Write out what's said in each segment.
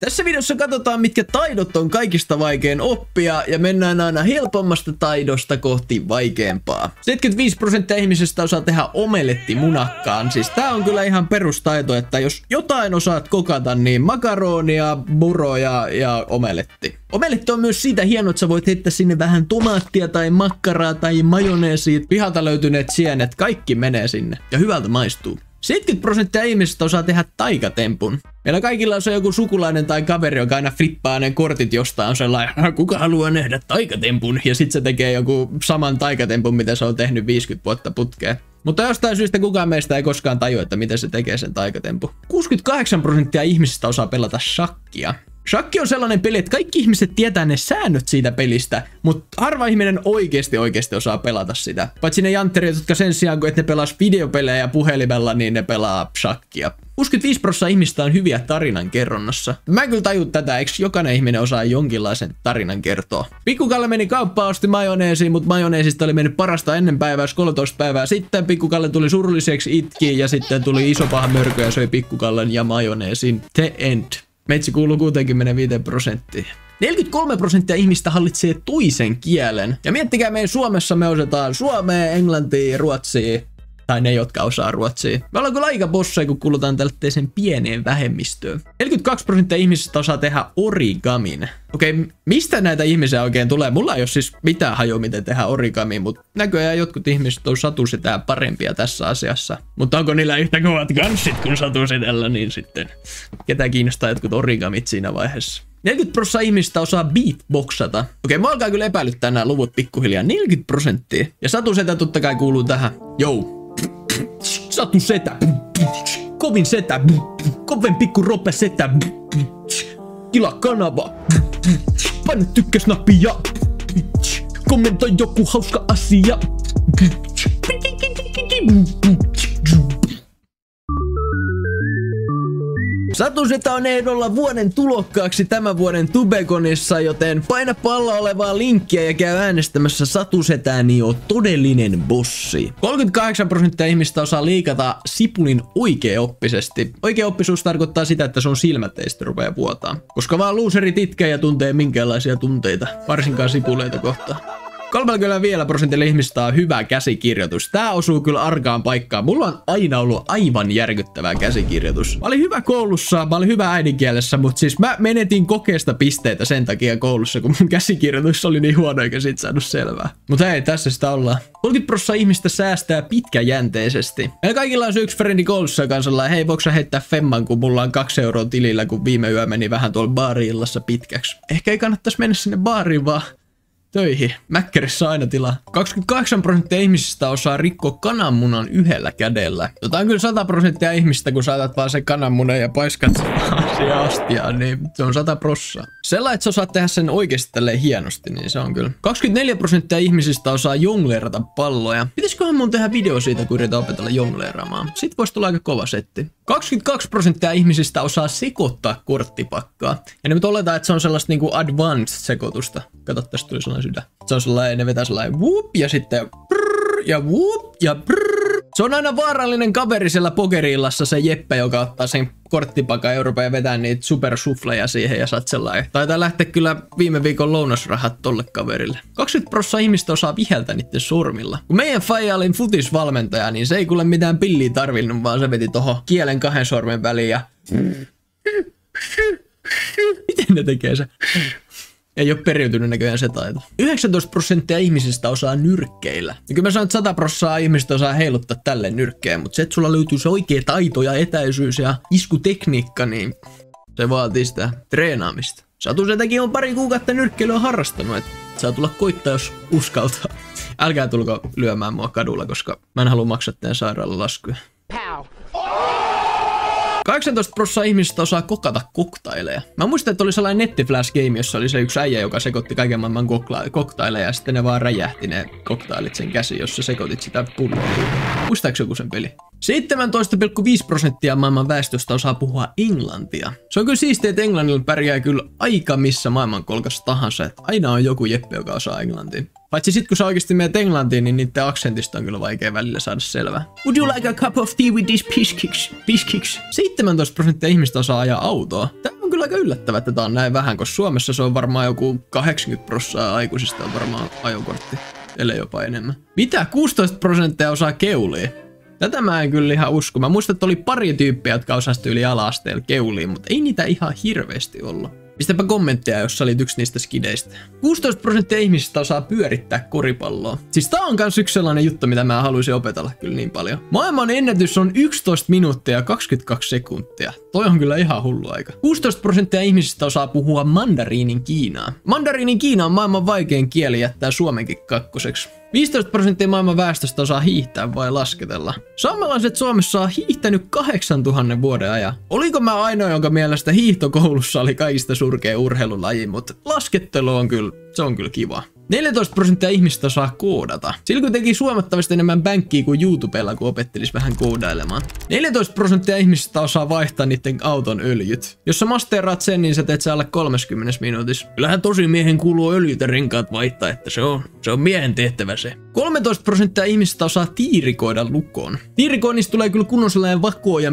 Tässä videossa katsotaan, mitkä taidot on kaikista vaikein oppia ja mennään aina helpommasta taidosta kohti vaikeampaa. 75 prosenttia ihmisistä osaa tehdä omeletti munakkaan. Siis tää on kyllä ihan perustaito, että jos jotain osaat kokata, niin makaronia, buroja ja omeletti. Omeletti on myös siitä hieno, että sä voit heittää sinne vähän tomaattia tai makkaraa tai majoneesia. Pihalta löytyneet sienet, kaikki menee sinne ja hyvältä maistuu. 70 prosenttia ihmisistä osaa tehdä taikatempun. Meillä kaikilla on se joku sukulainen tai kaveri, joka aina flippaa ne kortit jostain sellainen, kuka haluaa nähdä taikatempun, ja sitten se tekee joku saman taikatempun, mitä se on tehnyt 50 vuotta putkeen. Mutta jostain syystä kukaan meistä ei koskaan tajua, että miten se tekee sen taikatempu. 68 prosenttia ihmisistä osaa pelata shakkia. Shakki on sellainen peli, että kaikki ihmiset tietää ne säännöt siitä pelistä, mutta harva ihminen oikeasti oikeasti osaa pelata sitä. Paitsi ne jantterit, jotka sen sijaan, että ne pelas videopelejä puhelimella, niin ne pelaa shakkia. 65 prosenttia ihmistä on hyviä tarinan kerronnassa. Mä en kyllä taju tätä, eikö jokainen ihminen osaa jonkinlaisen tarinan kertoa. Pikkukalle meni kauppaan, osti majoneesi, mutta majoneesista oli mennyt parasta ennen päivää, 13 päivää sitten. Pikkukalle tuli surulliseksi itki ja sitten tuli iso paha mörkö ja söi pikkukallen ja majoneesin. The end. Metsi kuuluu 65 prosenttiin. 43 prosenttia ihmistä hallitsee toisen kielen. Ja miettikää, meidän Suomessa me osataan suomea, englantia, ruotsia, tai ne, jotka osaa ruotsia. Me ollaan kyllä aika bosseja, kun kuulutaan tällaiseen pieneen vähemmistöön. 42 prosenttia ihmisistä osaa tehdä origamin. Okei, okay, mistä näitä ihmisiä oikein tulee? Mulla ei ole siis mitään hajua, miten tehdä origami, mutta näköjään jotkut ihmiset on satusetää parempia tässä asiassa. Mutta onko niillä yhtä kovat kanssit kuin satusetellä, niin sitten ketä kiinnostaa jotkut origamit siinä vaiheessa? 40 prosenttia ihmistä osaa beatboxata. Okei, mä alkaa kyllä epäilyttää nämä luvut pikkuhiljaa. 40 prosenttia. Ja satusetä totta kai kuuluu tähän. Jou, Satu setä. Kovin setä. Kovin pikku rope setä. Kila kanava. Paina ja kommentoi joku hauska asia. Satuseta on ehdolla vuoden tulokkaaksi tämän vuoden Tubekonissa, joten paina pallo olevaa linkkiä ja käy äänestämässä Satusetää, niin on todellinen bossi. 38 prosenttia ihmistä osaa liikata sipulin oikeoppisesti. Oikeoppisuus tarkoittaa sitä, että se on silmät ei sitten rupea vuotaa. Koska vaan luuserit itkee ja tuntee minkälaisia tunteita, varsinkaan sipuleita kohtaan. 35 prosentilla ihmistä on hyvä käsikirjoitus. Tää osuu kyllä arkaan paikkaan. Mulla on aina ollut aivan järkyttävää käsikirjoitus. Mä olin hyvä koulussa, mä olin hyvä äidinkielessä, mutta siis mä menetin kokeesta pisteitä sen takia koulussa, kun mun käsikirjoitus oli niin huono eikä sit saanut selvää. Mutta ei, tässä sitä ollaan. 30 prosenttia ihmistä säästää pitkäjänteisesti. Meillä kaikilla on se yksi frendi koulussa, joka on hei voiko heittää femman, kun mulla on kaksi euroa tilillä, kun viime yö meni vähän tuolla baariillassa pitkäksi. Ehkä ei kannattaisi mennä sinne baariin, vaan töihin. Mäkkärissä aina tilaa. 28 prosenttia ihmisistä osaa rikkoa kananmunan yhdellä kädellä. Jota on kyllä 100 prosenttia ihmistä, kun saatat vaan sen kananmunan ja paiskat siihen astiaan, niin se on 100 prossaa. Sellainen, että sä osaat tehdä sen oikeasti tälleen hienosti, niin se on kyllä. 24 prosenttia ihmisistä osaa jongleerata palloja. Pitäisiköhän mun tehdä video siitä, kun yritetään opetella jongleeraamaan? Sitten voisi tulla aika kova setti. 22 prosenttia ihmisistä osaa sekoittaa korttipakkaa. Ja nyt oletaan, että se on sellaista niinku advanced sekoitusta. Kato, tästä tuli sellainen sydän. Se on sellainen, ne vetää sellainen whoop ja sitten prrr, ja whoop ja prrr. Se on aina vaarallinen kaveri siellä pokeriillassa se Jeppe, joka ottaa sen korttipakan Euroopan ja vetää niitä supersufleja siihen ja saat sellainen. Taitaa lähteä kyllä viime viikon lounasrahat tolle kaverille. 20 prosenttia ihmistä osaa viheltä niiden sormilla. Kun meidän faija oli futisvalmentaja, niin se ei kuule mitään pilliä tarvinnut, vaan se veti toho kielen kahden sormen väliin ja... Miten ne tekee se? Ei ole periytynyt näköjään se taito. 19 prosenttia ihmisistä osaa nyrkkeillä. Ja kyllä mä sanon, että 100 prosenttia ihmistä osaa heiluttaa tälleen nyrkkeen, mutta se, että sulla löytyy se oikea taito ja etäisyys ja iskutekniikka, niin se vaatii sitä treenaamista. Satu setäkin on pari kuukautta nyrkkeilyä harrastanut, että saa tulla koittaa, jos uskaltaa. Älkää tulko lyömään mua kadulla, koska mä en halua maksaa teidän sairaalalaskuja. Pow. 18 prosenttia ihmisistä osaa kokata koktaileja. Mä muistan, että oli sellainen nettiflash game, jossa oli se yksi äijä, joka sekoitti kaiken maailman koktaileja ja sitten ne vaan räjähti ne koktailit sen käsi, jos sä sekoitit sitä pulloa. Muistaaks joku sen peli? 17,5 prosenttia maailman väestöstä osaa puhua englantia. Se on kyllä siistiä, että englannilla pärjää kyllä aika missä maailmankolkassa tahansa, että aina on joku jeppe, joka osaa englantia. Paitsi sit kun sä oikeasti menet Englantiin, niin niiden aksentista on kyllä vaikea välillä saada selvää. Would you like a cup of tea with these biscuits? biscuits? 17 prosenttia ihmistä osaa ajaa autoa. Tämä on kyllä aika yllättävää, että tää on näin vähän, koska Suomessa se on varmaan joku 80 prosenttia aikuisista on varmaan ajokortti, ellei jopa enemmän. Mitä? 16 prosenttia osaa keulia. Tätä mä en kyllä ihan usko. Mä muistan, että oli pari tyyppiä, jotka osasti yli alasteella keuliin, mutta ei niitä ihan hirveästi ollut. Pistäpä kommentteja, jos sä olit yksi niistä skideistä. 16 prosenttia ihmisistä osaa pyörittää koripalloa. Siis tää on kans yksi sellainen juttu, mitä mä haluaisin opetella kyllä niin paljon. Maailman ennätys on 11 minuuttia ja 22 sekuntia. Toi on kyllä ihan hullu aika. 16 prosenttia ihmisistä osaa puhua mandariinin kiinaa. Mandariinin kiina on maailman vaikein kieli jättää suomenkin kakkoseksi. 15 prosenttia maailman väestöstä osaa hiihtää vai lasketella. Saamelaiset Suomessa on hiihtänyt 8000 vuoden ajan. Oliko mä ainoa, jonka mielestä hiihtokoulussa oli kaikista surkea urheilulaji, mutta laskettelu on kyllä, se on kyllä kiva. 14 prosenttia ihmistä osaa koodata. Sillä teki suomattavasti enemmän bänkkiä kuin YouTubella, kun opettelisi vähän koodailemaan. 14 prosenttia ihmistä osaa vaihtaa niiden auton öljyt. Jos sä masteraat sen, niin sä teet sä alle 30 minuutissa. Kyllähän tosi miehen kuuluu öljyt ja renkaat vaihtaa, että se on, se on miehen tehtävä se. 13 prosenttia ihmistä osaa tiirikoida lukoon. Tiirikoinnista tulee kyllä kunnon sellainen vakuo ja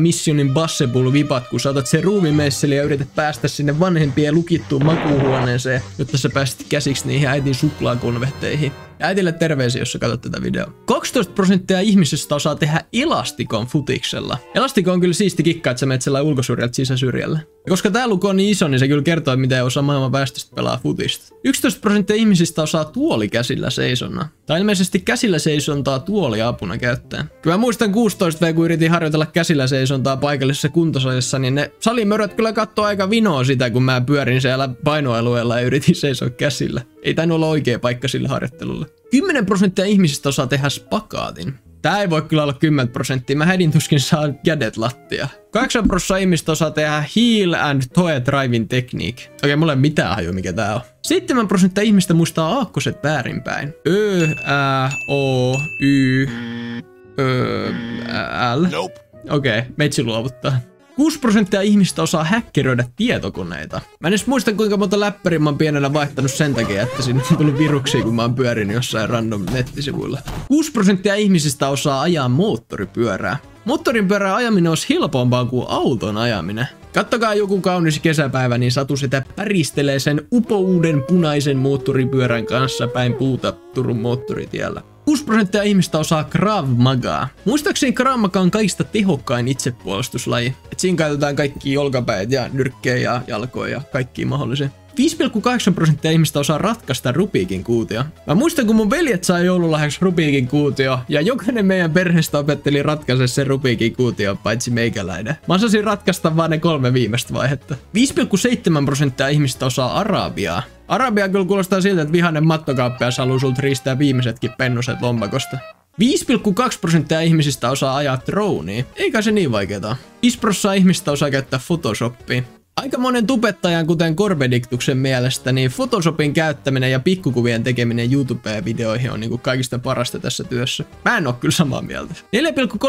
basseball vipat, kun saatat sen ruumimesseli ja yrität päästä sinne vanhempien lukittuun makuuhuoneeseen, jotta sä pääsit käsiksi niihin äitin suklaakonvehteihin. Äitille terveisiä, jos sä katsot tätä videoa. 12 prosenttia ihmisistä osaa tehdä elastikon futiksella. Elastikon on kyllä siisti kikka, että sä menet sellainen ulkosyrjältä sisäsyrjällä. Ja koska tää luku on niin iso, niin se kyllä kertoo, miten osa maailman väestöstä pelaa futista. 11 prosenttia ihmisistä osaa tuoli käsillä seisonna. Tai ilmeisesti käsillä seisontaa tuoli apuna käyttää. Kyllä mä muistan 16 v, kun yritin harjoitella käsillä seisontaa paikallisessa kuntosalissa, niin ne salimöröt kyllä katsoo aika vinoa sitä, kun mä pyörin siellä painoalueella ja yritin seisoa käsillä. Ei tainnut olla oikea paikka sille harjoittelulle. 10 prosenttia ihmisistä osaa tehdä spakaatin. Tää ei voi kyllä olla 10 prosenttia. Mä hädin tuskin saa kädet lattia. 8 prosenttia ihmistä osaa tehdä heel and toe driving technique. Okei, okay, mulla ei mitään haju mikä tää on. 7 prosenttia ihmistä muistaa aakkoset väärinpäin. Ö, Ä, O, Y, Ö, L. Nope. Okei, okay, metsi luovuttaa. 6 prosenttia ihmistä osaa häkkeröidä tietokoneita. Mä en edes muista kuinka monta läppäriä mä oon pienenä vaihtanut sen takia, että sinne on tullut viruksia, kun mä oon pyörinyt jossain random nettisivuilla. 6 prosenttia ihmisistä osaa ajaa moottoripyörää. Moottoripyörää ajaminen olisi helpompaa kuin auton ajaminen. Kattokaa joku kaunis kesäpäivä, niin Satu sitä päristelee sen upouuden punaisen moottoripyörän kanssa päin puuta Turun moottoritiellä. 6 prosenttia ihmistä osaa Krav Magaa. Muistaakseni Krav Maga on kaikista tehokkain itsepuolustuslaji. Et siinä käytetään kaikki olkapäät ja nyrkkejä ja jalkoja ja kaikki mahdollisia. 5,8 prosenttia ihmistä osaa ratkaista Rubikin kuutio. Mä muistan, kun mun veljet sai joululahjaksi Rubikin kuutio, ja jokainen meidän perheestä opetteli ratkaise sen Rubikin kuutio, paitsi meikäläinen. Mä osasin ratkaista vaan ne kolme viimeistä vaihetta. 5,7 prosenttia ihmistä osaa arabiaa. Arabia kyllä kuulostaa siltä, että vihainen mattokauppias haluaa sulta riistää viimeisetkin pennuset lompakosta. 5,2 prosenttia ihmisistä osaa ajaa dronia. Eikä se niin vaikeeta. 5 prosenttia ihmistä osaa käyttää Photoshopia. Aika monen tubettajan, kuten Corbediktuksen mielestä, niin Photoshopin käyttäminen ja pikkukuvien tekeminen YouTube-videoihin on niinku kaikista parasta tässä työssä. Mä en oo kyllä samaa mieltä.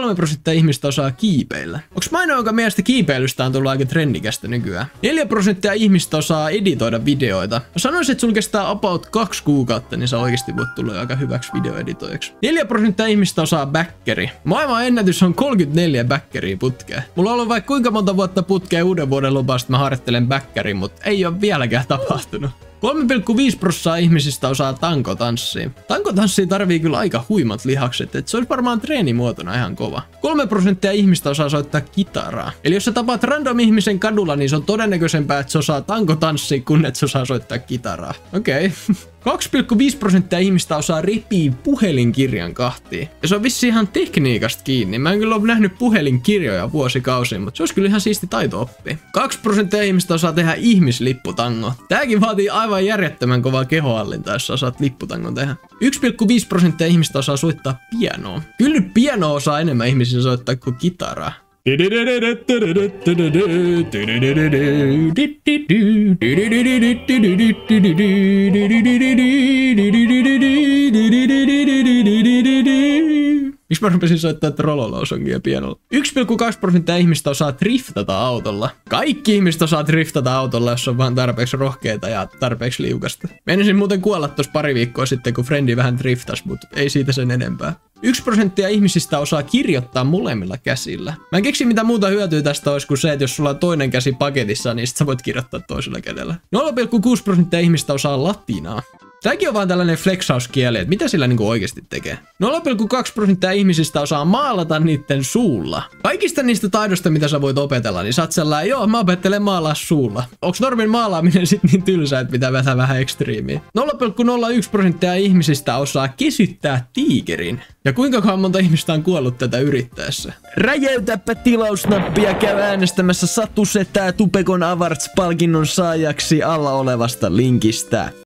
4,3 prosenttia ihmistä osaa kiipeillä. Onks mä ainoa, jonka mielestä kiipeilystä on tullut aika trendikästä nykyään? 4 prosenttia ihmistä osaa editoida videoita. Sanoisin, että sun kestää about kaksi kuukautta, niin sä oikeasti voit tulla aika hyväksi videoeditoijaksi. 4 prosenttia ihmistä osaa backeri. Maailman ennätys on 34 backeria putkea. Mulla on ollut vaikka kuinka monta vuotta putkea uuden vuoden lupasta mä harjoittelen backerin, mutta ei ole vieläkään tapahtunut. 3,5 prosenttia ihmisistä osaa tankotanssia. Tankotanssia tarvii kyllä aika huimat lihakset, että se olisi varmaan treenimuotona ihan kova. 3 prosenttia ihmistä osaa soittaa kitaraa. Eli jos sä tapaat random ihmisen kadulla, niin se on todennäköisempää, että se osaa tankotanssia, kun et se osaa soittaa kitaraa. Okei. Okay. 2,5 prosenttia ihmistä osaa repiä puhelinkirjan kahtiin. Ja se on vissi ihan tekniikasta kiinni. Mä en kyllä ole nähnyt puhelinkirjoja vuosikausia, mutta se olisi kyllä ihan siisti taito oppi. 2 prosenttia ihmistä osaa tehdä ihmislipputango. Tääkin vaatii aivan järjettömän kovaa kehohallintaa, jos osaat lipputangon tehdä. 1,5 prosenttia ihmistä osaa soittaa pianoa. Kyllä nyt piano osaa enemmän ihmisiä soittaa kuin kitaraa. Miksi mä rupesin soittaa Trololo-songia pianolla? 1,2 prosenttia ihmistä osaa driftata autolla. Kaikki ihmiset osaa driftata autolla, jos on vaan tarpeeksi rohkeita ja tarpeeksi liukasta. Menisin muuten kuolla tuossa pari viikkoa sitten, kun Frendi vähän driftas, mutta ei siitä sen enempää. Yksi prosenttia ihmisistä osaa kirjoittaa molemmilla käsillä. Mä en keksi mitä muuta hyötyä tästä olisi kuin se, että jos sulla on toinen käsi paketissa, niin sit sä voit kirjoittaa toisella kädellä. 0,6 prosenttia ihmistä osaa latinaa. Tämäkin on vaan tällainen flexauskieli, että mitä sillä niinku oikeasti tekee. 0,2 prosenttia ihmisistä osaa maalata niiden suulla. Kaikista niistä taidosta, mitä sä voit opetella, niin oot sellainen, joo, mä opettelen maalaa suulla. Onks normin maalaaminen sit niin tylsä, että pitää vetää vähän ekstriimiä? 0,01 prosenttia ihmisistä osaa kesyttää tiikerin. Ja kuinka monta ihmistä on kuollut tätä yrittäessä? Räjäytäpä tilausnappia käy äänestämässä Satu Setää Tupekon Avarts-palkinnon saajaksi alla olevasta linkistä.